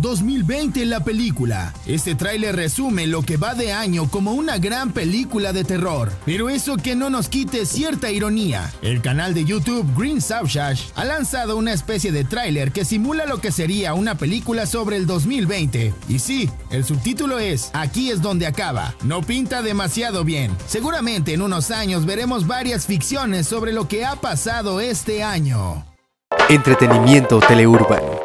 2020 en la película. Este tráiler resume lo que va de año como una gran película de terror. Pero eso que no nos quite cierta ironía. El canal de YouTube Green Subshash ha lanzado una especie de tráiler que simula lo que sería una película sobre el 2020. Y sí, el subtítulo es Aquí es donde acaba. No pinta demasiado bien. Seguramente en unos años veremos varias ficciones sobre lo que ha pasado este año. Entretenimiento Teleurbano